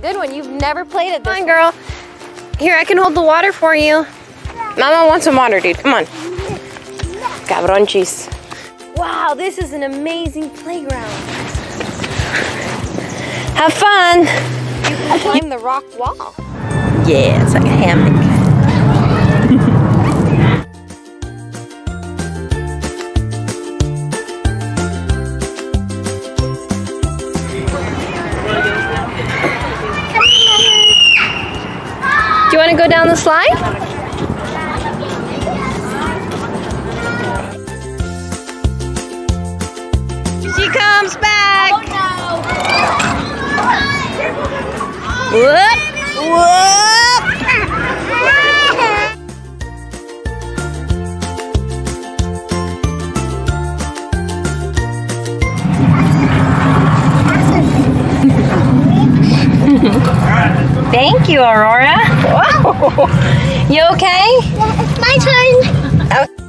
good one. You've never played it this Come on, girl. Here, I can hold the water for you. Mama wants some water, dude. Come on. Cabronchis. Wow, this is an amazing playground. Have fun. you Climb the rock wall. Yeah, it's like a hammock. Want to go down the slide? She comes back. Oh, whoop, whoop. Thank you, Aurora. Whoa. You okay? Yeah, it's my turn. Okay.